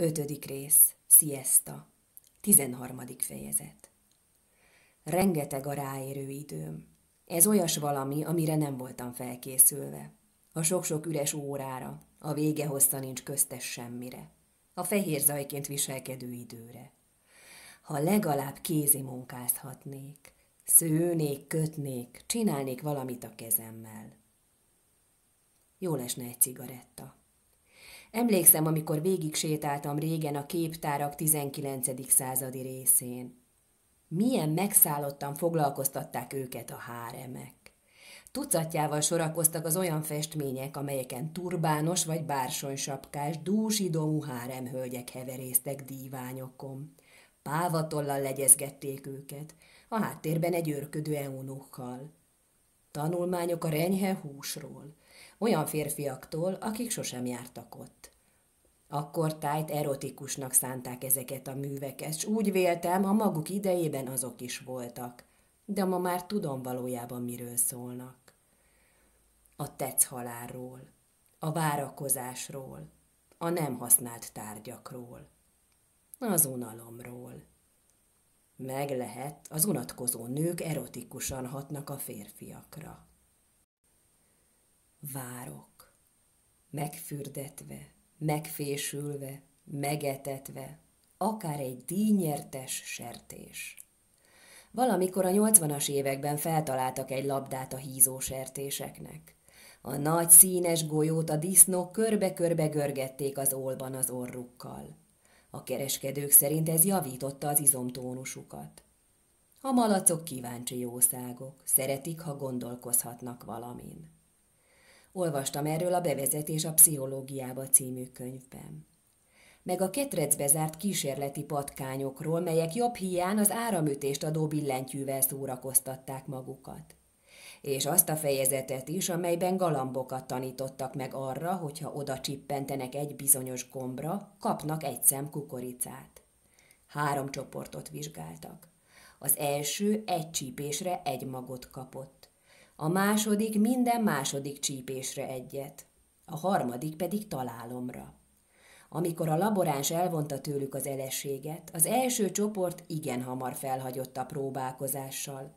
Ötödik rész. Siesta. Tizenharmadik fejezet. Rengeteg a ráérő időm. Ez olyas valami, amire nem voltam felkészülve. A sok-sok üres órára, a vége hossza nincs köztes semmire. A fehér zajként viselkedő időre. Ha legalább kézi munkázhatnék, szőnék, kötnék, csinálnék valamit a kezemmel. Jó lesne egy cigaretta. Emlékszem, amikor végig sétáltam régen a képtárak 19. századi részén. Milyen megszállottan foglalkoztatták őket a háremek. Tucatjával sorakoztak az olyan festmények, amelyeken turbános vagy bársonysapkás, dúsidomú háremhölgyek heverésztek díványokon. Pávatollal legyezgették őket, a háttérben egy őrködő eunukkal. Tanulmányok a renyhe húsról, olyan férfiaktól, akik sosem jártak ott. Akkor tájt erotikusnak szánták ezeket a műveket, s úgy véltem, a maguk idejében azok is voltak. De ma már tudom valójában miről szólnak. A tetsz halálról, a várakozásról, a nem használt tárgyakról, az unalomról. Meg lehet, az unatkozó nők erotikusan hatnak a férfiakra. Várok, megfürdetve, megfésülve, megetetve, akár egy díjnyertes sertés. Valamikor a nyolcvanas években feltaláltak egy labdát a hízó sertéseknek. A nagy színes golyót a disznók körbe-körbe görgették az olban az orrukkal. A kereskedők szerint ez javította az izomtónusukat. A malacok kíváncsi jószágok, szeretik, ha gondolkozhatnak valamin. Olvastam erről a Bevezetés a pszichológiába című könyvben. Meg a ketrecbe zárt kísérleti patkányokról, melyek jobb hián az áramütést adó billentyűvel szórakoztatták magukat. És azt a fejezetet is, amelyben galambokat tanítottak meg arra, hogyha oda csippentenek egy bizonyos gombra, kapnak egy szem kukoricát. Három csoportot vizsgáltak. Az első egy csípésre egy magot kapott a második minden második csípésre egyet, a harmadik pedig találomra. Amikor a laboráns elvonta tőlük az elességet, az első csoport igen hamar felhagyott a próbálkozással,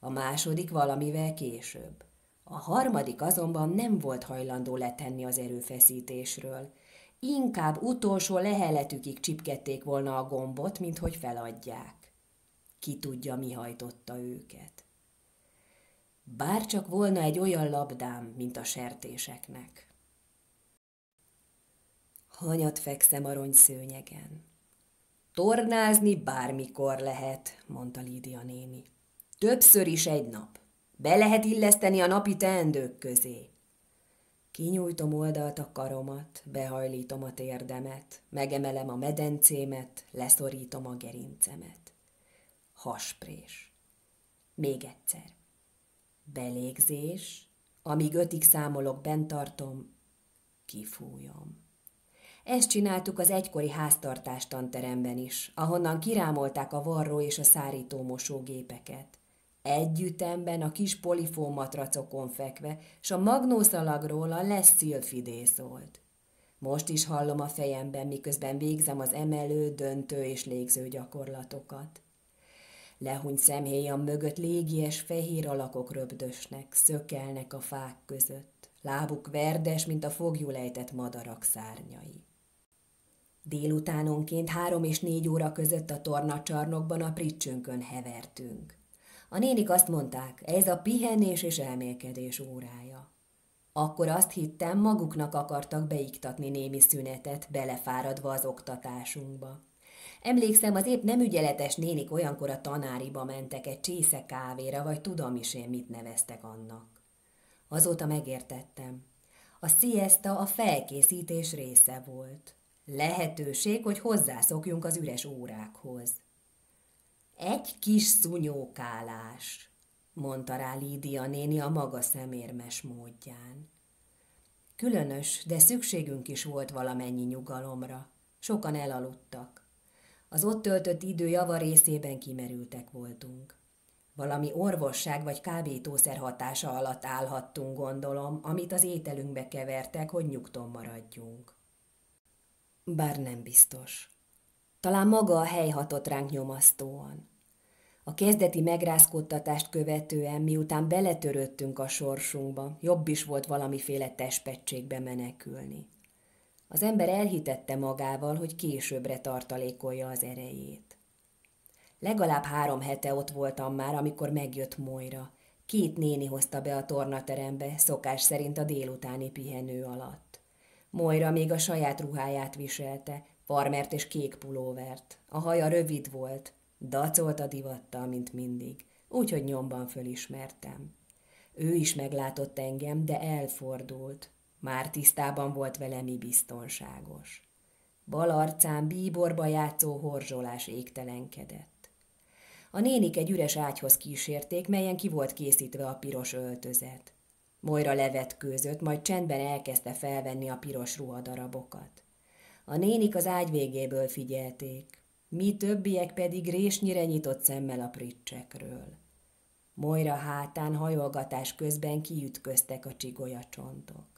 a második valamivel később. A harmadik azonban nem volt hajlandó letenni az erőfeszítésről. Inkább utolsó leheletükig csipkedték volna a gombot, mint hogy feladják. Ki tudja, mi hajtotta őket. Bárcsak volna egy olyan labdám, mint a sertéseknek. Hanyat fekszem arony szőnyegen. Tornázni bármikor lehet, mondta Lídia néni. Többször is egy nap. Be lehet illeszteni a napi teendők közé. Kinyújtom oldalt a karomat, behajlítom a térdemet, megemelem a medencémet, leszorítom a gerincemet. Hasprés. Még egyszer. Belégzés, amíg ötig számolok, bent tartom, kifújom. Ezt csináltuk az egykori háztartás tanteremben is, ahonnan kirámolták a varró és a szárító mosógépeket. Együttemben a kis polifón matracokon fekve, s a magnószalagról a lesz szilfidé szólt. Most is hallom a fejemben, miközben végzem az emelő, döntő és légző gyakorlatokat. Lehúny szemhéjam mögött légies fehér alakok röbdösnek, szökelnek a fák között. Lábuk verdes, mint a fogjulejtett madarak szárnyai. Délutánonként három és négy óra között a tornacsarnokban a pricsönkön hevertünk. A nénik azt mondták, ez a pihenés és elmélkedés órája. Akkor azt hittem, maguknak akartak beiktatni némi szünetet, belefáradva az oktatásunkba. Emlékszem, az épp nem ügyeletes nénik olyankor a tanáriba mentek egy csésze kávéra, vagy tudom is én mit neveztek annak. Azóta megértettem. A siesta a felkészítés része volt. Lehetőség, hogy hozzászokjunk az üres órákhoz. Egy kis szunyókálás, mondta rá Lídia néni a maga szemérmes módján. Különös, de szükségünk is volt valamennyi nyugalomra. Sokan elaludtak. Az ott töltött idő java részében kimerültek voltunk. Valami orvosság vagy kábítószer hatása alatt állhattunk, gondolom, amit az ételünkbe kevertek, hogy nyugton maradjunk. Bár nem biztos. Talán maga a hely hatott ránk nyomasztóan. A kezdeti megrázkódtatást követően, miután beletörődtünk a sorsunkba, jobb is volt valamiféle testpettségbe menekülni. Az ember elhitette magával, hogy későbbre tartalékolja az erejét. Legalább három hete ott voltam már, amikor megjött Moira. Két néni hozta be a tornaterembe, szokás szerint a délutáni pihenő alatt. Moira még a saját ruháját viselte, farmert és kék pulóvert. A haja rövid volt, dacolt a divattal, mint mindig, úgyhogy nyomban fölismertem. Ő is meglátott engem, de elfordult. Már tisztában volt vele, mi biztonságos. Bal arcán bíborba játszó horzsolás égtelenkedett. A nénik egy üres ágyhoz kísérték, melyen ki volt készítve a piros öltözet. Moira levetkőzött, majd csendben elkezdte felvenni a piros ruhadarabokat. A nénik az ágy végéből figyelték, mi többiek pedig résnyire nyitott szemmel a pricsekről. Moira hátán hajolgatás közben kiütköztek a csigolyacsontok.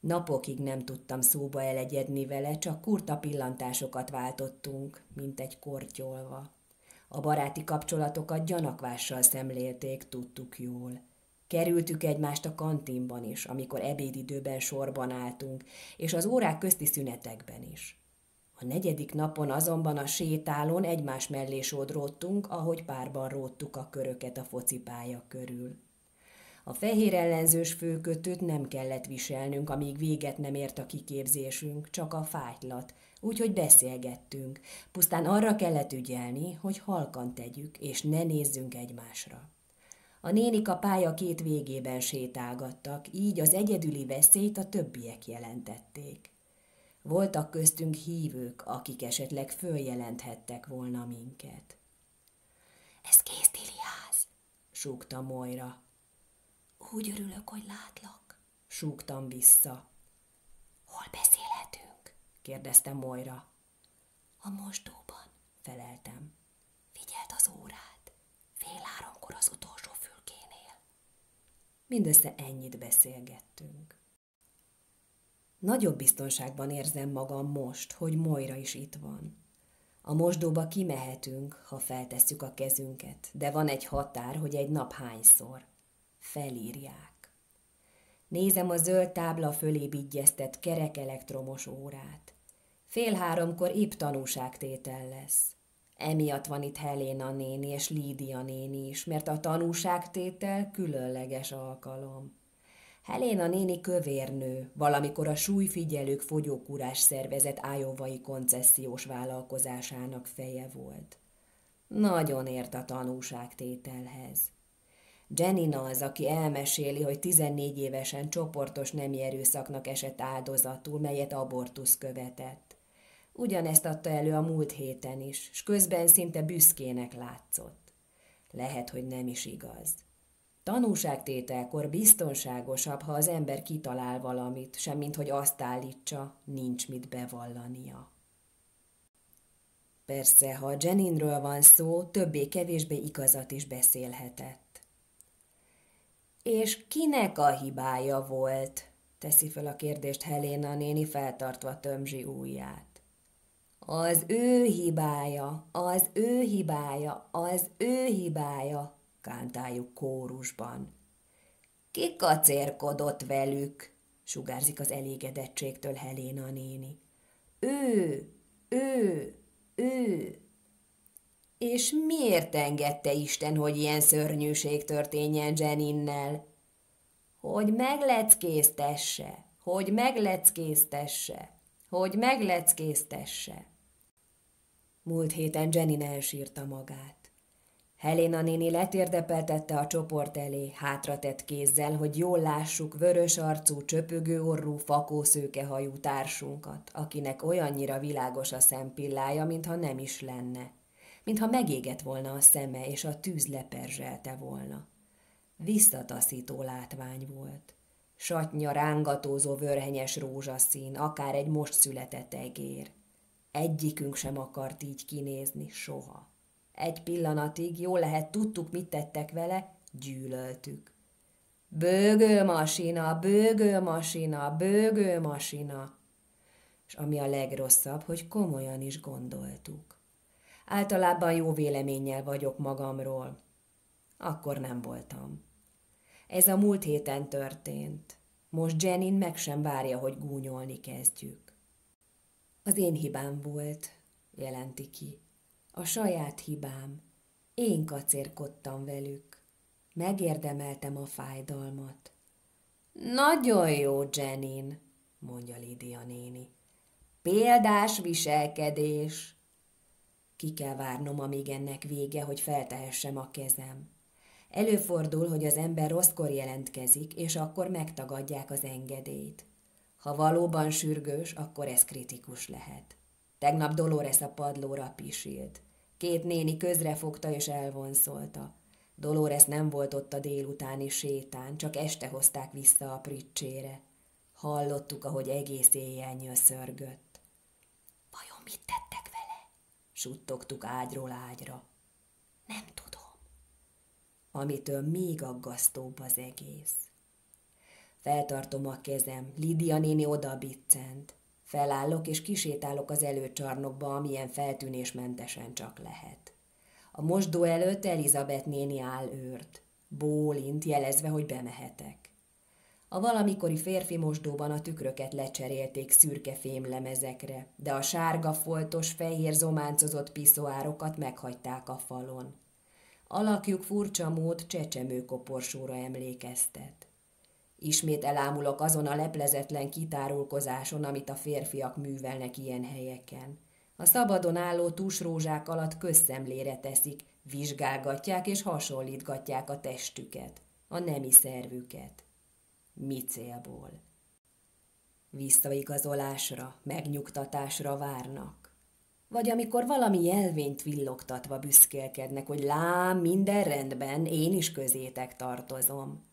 Napokig nem tudtam szóba elegyedni vele, csak kurta pillantásokat váltottunk, mint egy kortyolva. A baráti kapcsolatokat gyanakvással szemlélték, tudtuk jól. Kerültük egymást a kantinban is, amikor ebédidőben sorban álltunk, és az órák közti szünetekben is. A negyedik napon azonban a sétálón egymás mellé sodródtunk, ahogy párban róttuk a köröket a focipálya körül. A fehér ellenzős főkötőt nem kellett viselnünk, amíg véget nem ért a kiképzésünk, csak a fájtlat, úgyhogy beszélgettünk. Pusztán arra kellett ügyelni, hogy halkan tegyük, és ne nézzünk egymásra. A nénik a pálya két végében sétálgattak, így az egyedüli veszélyt a többiek jelentették. Voltak köztünk hívők, akik esetleg följelenthettek volna minket. Ez kész, Tiliáz, súgta Moira. Úgy örülök, hogy látlak, súgtam vissza. Hol beszélhetünk? kérdezte Moira. A mosdóban, feleltem. Figyeld az órát. Fél háromkor az utolsó fülkénél. Mindössze ennyit beszélgettünk. Nagyobb biztonságban érzem magam most, hogy Moira is itt van. A mosdóba kimehetünk, ha feltesszük a kezünket, de van egy határ, hogy egy nap hányszor. Felírják. Nézem a zöld tábla fölé bigyeztett kerek elektromos órát. Fél háromkor épp tanúságtétel lesz. Emiatt van itt Helena néni és Lídia néni is, mert a tanúságtétel különleges alkalom. Helena néni kövérnő, valamikor a súlyfigyelők fogyókúrás szervezet ájovai koncesziós vállalkozásának feje volt. Nagyon ért a tanúságtételhez. Jenny az, aki elmeséli, hogy 14 évesen csoportos nemi erőszaknak esett áldozatul, melyet abortusz követett. Ugyanezt adta elő a múlt héten is, s közben szinte büszkének látszott. Lehet, hogy nem is igaz. Tanúságtételkor biztonságosabb, ha az ember kitalál valamit, semmint hogy azt állítsa, nincs mit bevallania. Persze, ha Jeninről van szó, többé-kevésbé igazat is beszélhetett. És kinek a hibája volt? teszi fel a kérdést Helena néni feltartva tömzsi ujját. Az ő hibája, az ő hibája, az ő hibája, kántáljuk kórusban. Ki kacérkodott velük? sugárzik az elégedettségtől Helena néni. Ő, ő, ő. És miért engedte Isten, hogy ilyen szörnyűség történjen Jeninnel? Hogy megleckéztesse, hogy megleckéztesse, hogy megleckéztesse. Múlt héten Jenin elsírta magát. Helena néni letérdepeltette a csoport elé, hátratett kézzel, hogy jól lássuk vörös arcú, csöpögő orrú, fakószőkehajú társunkat, akinek olyannyira világos a szempillája, mintha nem is lenne. Mintha megégett volna a szeme, és a tűz leperzselte volna. Visszataszító látvány volt. Satnya rángatózó vörhenyes rózsaszín, akár egy most született egér. Egyikünk sem akart így kinézni soha. Egy pillanatig, jól lehet, tudtuk, mit tettek vele, gyűlöltük. Bőgő masina, bőgő masina, bőgő masina. és ami a legrosszabb, hogy komolyan is gondoltuk. Általában jó véleménnyel vagyok magamról. Akkor nem voltam. Ez a múlt héten történt. Most Jenin meg sem várja, hogy gúnyolni kezdjük. Az én hibám volt, jelenti ki. A saját hibám. Én kacérkodtam velük. Megérdemeltem a fájdalmat. Nagyon jó, Jenin, mondja Lidia néni. Példás viselkedés. Ki kell várnom, amíg ennek vége, hogy feltehessem a kezem. Előfordul, hogy az ember rosszkor jelentkezik, és akkor megtagadják az engedélyt. Ha valóban sürgős, akkor ez kritikus lehet. Tegnap Dolores a padlóra pisilt. Két néni közrefogta és elvonszolta. Dolores nem volt ott a délutáni sétán, csak este hozták vissza a pricsére. Hallottuk, ahogy egész éjjel nyöszörgött. Vajon mit vele? Suttogtuk ágyról ágyra. Nem tudom. Amitől még aggasztóbb az egész. Feltartom a kezem, Lidia néni oda biccent. Felállok és kisétálok az előcsarnokba, amilyen feltűnésmentesen csak lehet. A mosdó előtt Elizabeth néni áll őrt. Bólint, jelezve, hogy bemehetek. A valamikori férfi mosdóban a tükröket lecserélték szürke fémlemezekre, de a sárga foltos, fehér zománcozott piszoárokat meghagyták a falon. Alakjuk furcsa mód csecsemőkoporsóra emlékeztet. Ismét elámulok azon a leplezetlen kitárulkozáson, amit a férfiak művelnek ilyen helyeken. A szabadon álló tusrózsák alatt közszemlére teszik, vizsgálgatják és hasonlítgatják a testüket, a nemi szervüket. Mi célból? Visszaigazolásra, megnyugtatásra várnak. Vagy amikor valami jelvényt villogtatva büszkélkednek, hogy lám, minden rendben, én is közétek tartozom.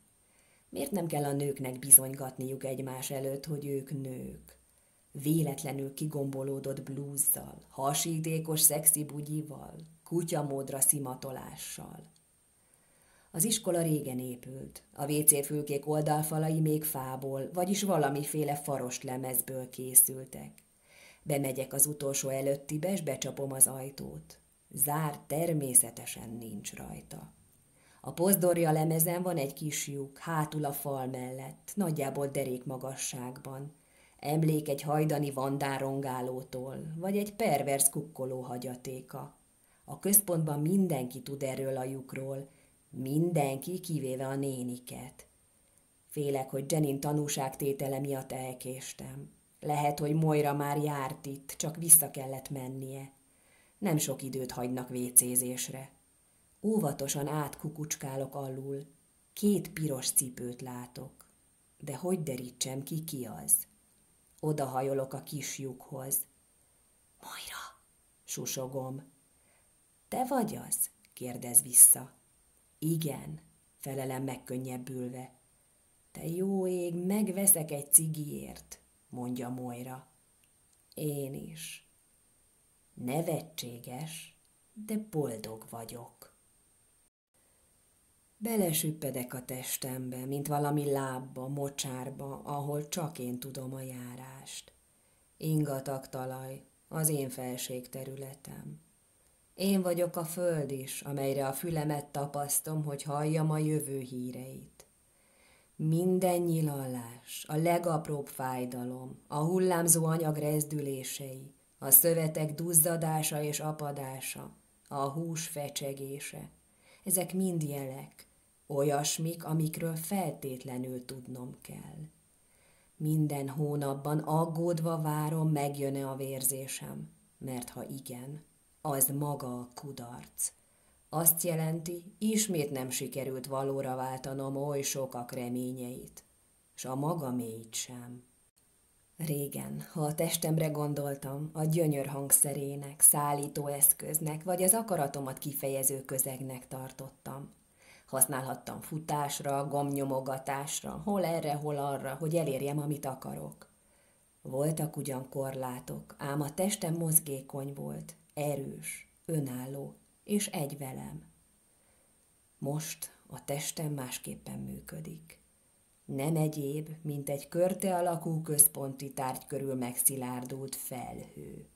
Miért nem kell a nőknek bizonygatniuk egymás előtt, hogy ők nők? Véletlenül kigombolódott blúzzal, hasítékos szexi bugyival, kutyamódra szimatolással. Az iskola régen épült, a WC fülkék oldalfalai még fából, vagyis valamiféle farost lemezből készültek. Bemegyek az utolsó előttibe, és becsapom az ajtót. Zár természetesen nincs rajta. A pozdorja lemezen van egy kis lyuk, hátul a fal mellett, nagyjából derék magasságban. Emlék egy hajdani vandárongálótól, vagy egy pervers kukkoló hagyatéka. A központban mindenki tud erről a lyukról, mindenki kivéve a néniket. Félek, hogy Jenin tanúságtétele miatt elkéstem. Lehet, hogy Moira már járt itt, csak vissza kellett mennie. Nem sok időt hagynak vécézésre. Óvatosan átkukucskálok alul. Két piros cipőt látok. De hogy derítsem ki, ki az? Oda hajolok a kis lyukhoz. Majra, susogom. Te vagy az? kérdez vissza. Igen, felelem megkönnyebbülve. Te jó ég, megveszek egy cigiért, mondja Moira. Én is. Nevetséges, de boldog vagyok. Belesüppedek a testembe, mint valami lábba, mocsárba, ahol csak én tudom a járást. Ingatag talaj, az én felségterületem. Én vagyok a föld is, amelyre a fülemet tapasztom, hogy halljam a jövő híreit. Minden nyilallás, a legapróbb fájdalom, a hullámzó anyag rezdülései, a szövetek duzzadása és apadása, a hús fecsegése, ezek mind jelek, olyasmik, amikről feltétlenül tudnom kell. Minden hónapban aggódva várom, megjön-e a vérzésem, mert ha igen, az maga a kudarc. Azt jelenti, ismét nem sikerült valóra váltanom oly sokak reményeit, s a mélyt sem. Régen, ha a testemre gondoltam, a gyönyör hangszerének, szállító eszköznek, vagy az akaratomat kifejező közegnek tartottam. Használhattam futásra, gomnyomogatásra, hol erre, hol arra, hogy elérjem, amit akarok. Voltak ugyan korlátok, ám a testem mozgékony volt, erős, önálló, és egy velem. Most a testem másképpen működik. Nem egyéb, mint egy körte alakú központi tárgy körül megszilárdult felhő.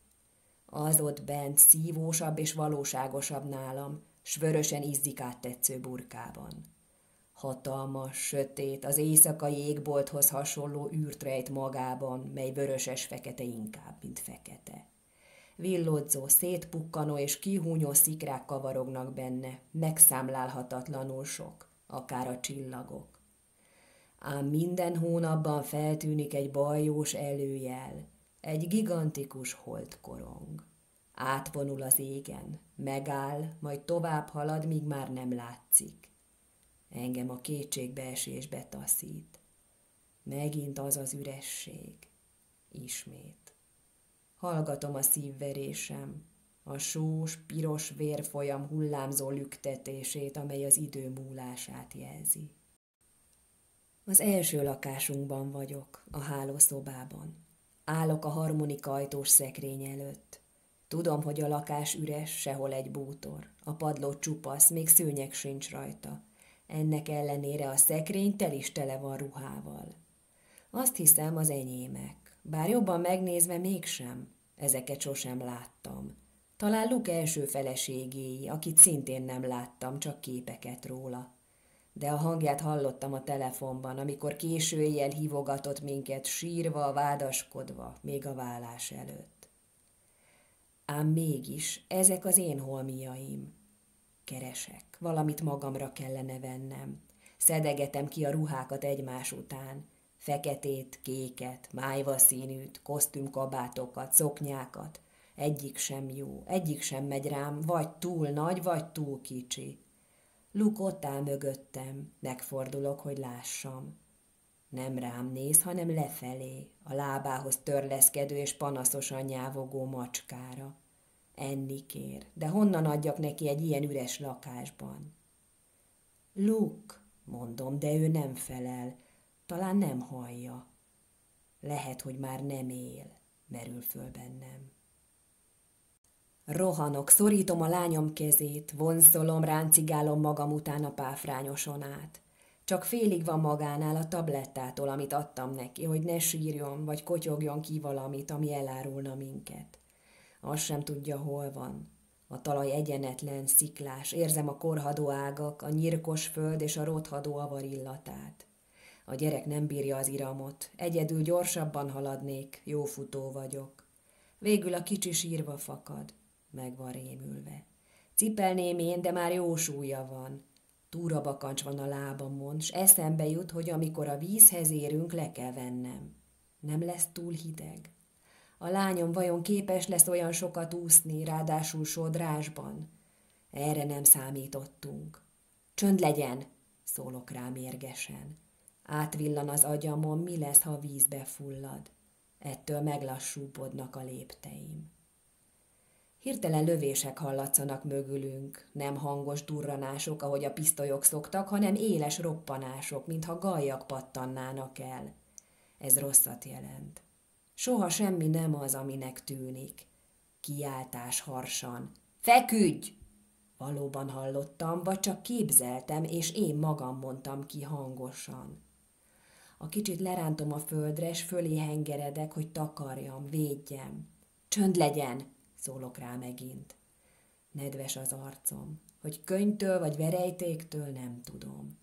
Az ott bent szívósabb és valóságosabb nálam, s vörösen izzik át tetsző burkában. Hatalmas, sötét, az éjszakai égbolthoz hasonló űrt rejt magában, mely vöröses-fekete inkább, mint fekete. Villodzó, szétpukkanó és kihúnyó szikrák kavarognak benne, megszámlálhatatlanul sok, akár a csillagok. Ám minden hónapban feltűnik egy bajós előjel, egy gigantikus holdkorong. Átvonul az égen, megáll, majd tovább halad, míg már nem látszik. Engem a kétségbeesésbe taszít. Megint az az üresség. Ismét. Hallgatom a szívverésem, a sós, piros vérfolyam hullámzó lüktetését, amely az idő múlását jelzi. Az első lakásunkban vagyok, a hálószobában. Állok a harmonika ajtós szekrény előtt. Tudom, hogy a lakás üres, sehol egy bútor. A padló csupasz, még szőnyeg sincs rajta. Ennek ellenére a szekrény tel is tele van ruhával. Azt hiszem az enyémek. Bár jobban megnézve mégsem. Ezeket sosem láttam. Talán Luke első feleségéi, akit szintén nem láttam, csak képeket róla. De a hangját hallottam a telefonban, amikor késő éjjel hívogatott minket, sírva, vádaskodva, még a vállás előtt. Ám mégis, ezek az én holmiaim. Keresek, valamit magamra kellene vennem. Szedegetem ki a ruhákat egymás után. Feketét, kéket, májva színűt, kosztümkabátokat, szoknyákat. Egyik sem jó, egyik sem megy rám, vagy túl nagy, vagy túl kicsi. Luke ott áll mögöttem, megfordulok, hogy lássam. Nem rám néz, hanem lefelé, a lábához törleszkedő és panaszosan nyávogó macskára. Enni kér, de honnan adjak neki egy ilyen üres lakásban? Luke, mondom, de ő nem felel, talán nem hallja. Lehet, hogy már nem él, merül föl bennem. Rohanok, szorítom a lányom kezét, vonszolom, ráncigálom magam után a páfrányoson át. Csak félig van magánál a tablettától, amit adtam neki, hogy ne sírjon, vagy kotyogjon ki valamit, ami elárulna minket. Azt sem tudja, hol van. A talaj egyenetlen, sziklás, érzem a korhadó ágak, a nyírkos föld és a rothadó avar illatát. A gyerek nem bírja az iramot, egyedül gyorsabban haladnék, jó futó vagyok. Végül a kicsi sírva fakad, meg van rémülve. Cipelném én, de már jó súlya van. Túrabakancs van a lábamon, s eszembe jut, hogy amikor a vízhez érünk, le kell vennem. Nem lesz túl hideg? A lányom vajon képes lesz olyan sokat úszni, ráadásul sodrásban? Erre nem számítottunk. Csönd legyen, szólok rá mérgesen. Átvillan az agyamon, mi lesz, ha vízbe fullad. Ettől meglassúbodnak a lépteim. Hirtelen lövések hallatszanak mögülünk, nem hangos durranások, ahogy a pisztolyok szoktak, hanem éles roppanások, mintha gajak pattannának el. Ez rosszat jelent. Soha semmi nem az, aminek tűnik. Kiáltás harsan. Feküdj! Valóban hallottam, vagy csak képzeltem, és én magam mondtam ki hangosan. A kicsit lerántom a földre, és fölé hengeredek, hogy takarjam, védjem. Csönd legyen, szólok rá megint. Nedves az arcom, hogy könyvtől vagy verejtéktől nem tudom.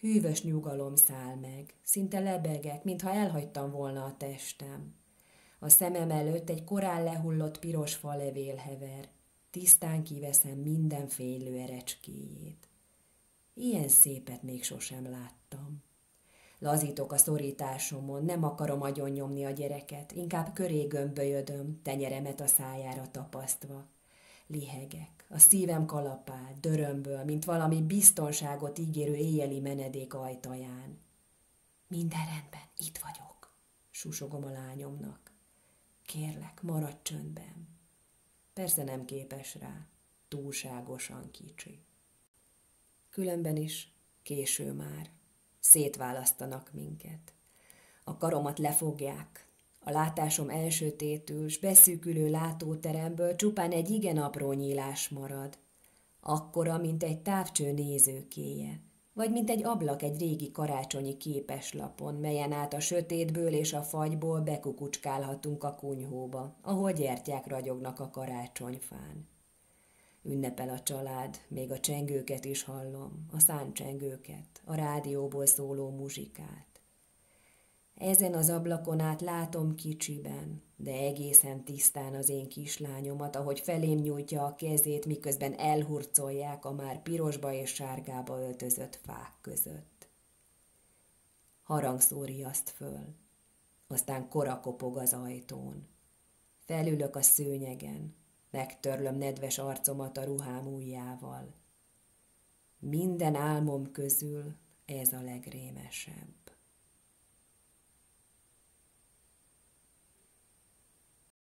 Hűvös nyugalom száll meg, szinte lebegek, mintha elhagytam volna a testem. A szemem előtt egy korán lehullott piros falevél hever, tisztán kiveszem minden fénylő erecskéjét. Ilyen szépet még sosem láttam. Lazítok a szorításomon, nem akarom agyon nyomni a gyereket, inkább köré gömbölyödöm, tenyeremet a szájára tapasztva. Lihegek, a szívem kalapál, dörömböl, mint valami biztonságot ígérő éjjeli menedék ajtaján. Minden rendben, itt vagyok, susogom a lányomnak. Kérlek, maradj csöndben. Persze nem képes rá, túlságosan kicsi. Különben is késő már szétválasztanak minket. A karomat lefogják, a látásom elsötétül, s beszűkülő látóteremből csupán egy igen apró nyílás marad, akkora, mint egy távcső nézőkéje. vagy mint egy ablak egy régi karácsonyi képeslapon, melyen át a sötétből és a fagyból bekukucskálhatunk a kunyhóba, ahol gyertyák ragyognak a karácsonyfán. Ünnepel a család, még a csengőket is hallom, a száncsengőket, a rádióból szóló muzsikát. Ezen az ablakon át látom kicsiben, de egészen tisztán az én kislányomat, ahogy felém nyújtja a kezét, miközben elhurcolják a már pirosba és sárgába öltözött fák között. Harangszó riaszt föl, aztán korakopog az ajtón. Felülök a szőnyegen, megtörlöm nedves arcomat a ruhám ujjával. Minden álmom közül ez a legrémesebb.